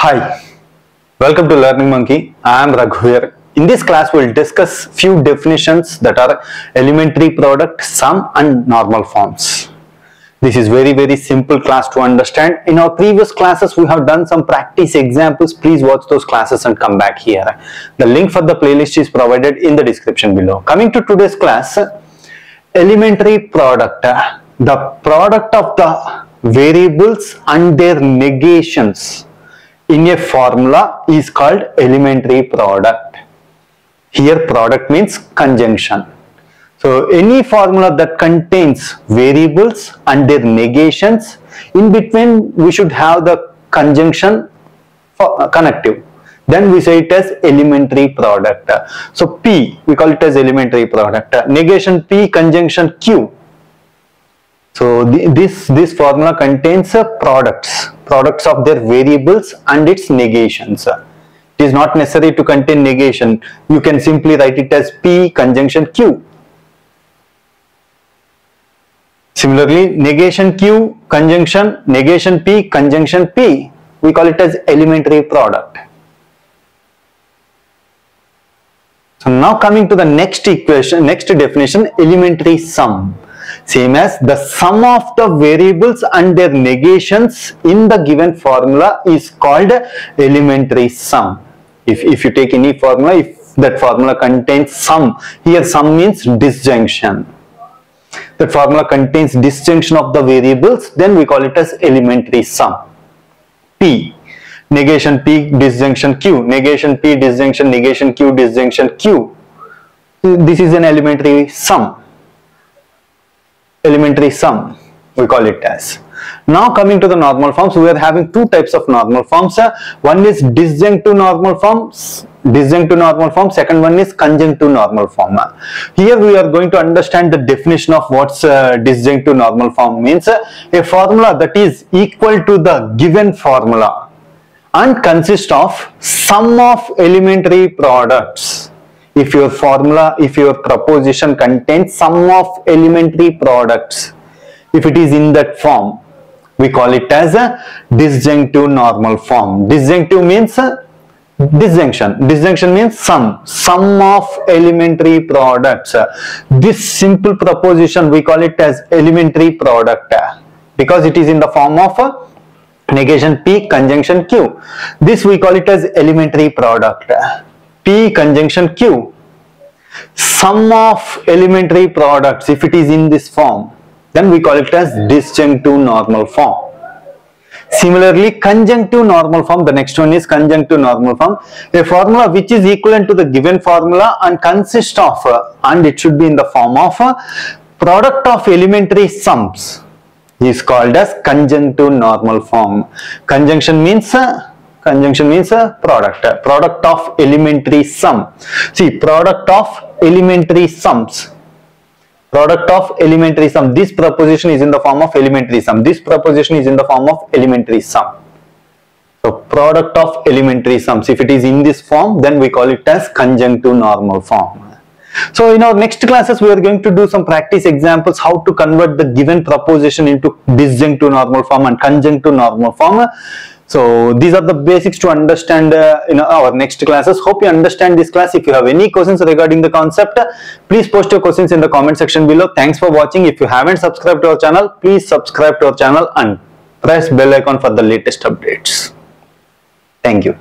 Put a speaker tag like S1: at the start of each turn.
S1: Hi, welcome to Learning Monkey. I am Raghu here. In this class, we'll discuss few definitions that are elementary product, sum and normal forms. This is very very simple class to understand. In our previous classes, we have done some practice examples. Please watch those classes and come back here. The link for the playlist is provided in the description below. Coming to today's class, elementary product, the product of the variables and their negations in a formula is called elementary product. Here product means conjunction. So any formula that contains variables and their negations, in between we should have the conjunction for, uh, connective. Then we say it as elementary product. So P, we call it as elementary product. Negation P, conjunction Q. So the, this, this formula contains uh, products, products of their variables and its negations. It is not necessary to contain negation. You can simply write it as P conjunction Q. Similarly, negation Q conjunction, negation P conjunction P, we call it as elementary product. So now coming to the next equation, next definition, elementary sum. Same as the sum of the variables and their negations in the given formula is called elementary sum. If, if you take any formula, if that formula contains sum, here sum means disjunction that formula contains disjunction of the variables, then we call it as elementary sum. P, negation P, disjunction Q, negation P, disjunction, negation Q, disjunction Q. This is an elementary sum. Elementary sum, we call it as. Now coming to the normal forms, we are having two types of normal forms. One is disjunctive normal forms, disjunctive normal form, second one is conjunctive normal form. Here we are going to understand the definition of what's uh, disjunctive normal form means. A formula that is equal to the given formula and consists of sum of elementary products. If your formula, if your proposition contains sum of elementary products, if it is in that form, we call it as a disjunctive normal form. Disjunctive means uh, disjunction. Disjunction means sum. Sum of elementary products. This simple proposition we call it as elementary product because it is in the form of a negation P conjunction Q. This we call it as elementary product. P conjunction Q. Sum of elementary products if it is in this form then we call it as disjunctive normal form. Similarly, conjunctive normal form, the next one is conjunctive normal form, a formula which is equivalent to the given formula and consists of, uh, and it should be in the form of a product of elementary sums is called as conjunctive normal form. Conjunction means uh, conjunction means a product product of elementary sum. See product of elementary sums. Product of elementary sum. This proposition is in the form of elementary sum. This proposition is in the form of elementary sum. So product of elementary sums. If it is in this form then we call it as conjunctive normal form. So in our next classes we are going to do some practice examples how to convert the given proposition into disjunctive normal form and conjunctive normal form so these are the basics to understand uh, in our next classes. Hope you understand this class. If you have any questions regarding the concept, please post your questions in the comment section below. Thanks for watching. If you haven't subscribed to our channel, please subscribe to our channel and press bell icon for the latest updates. Thank you.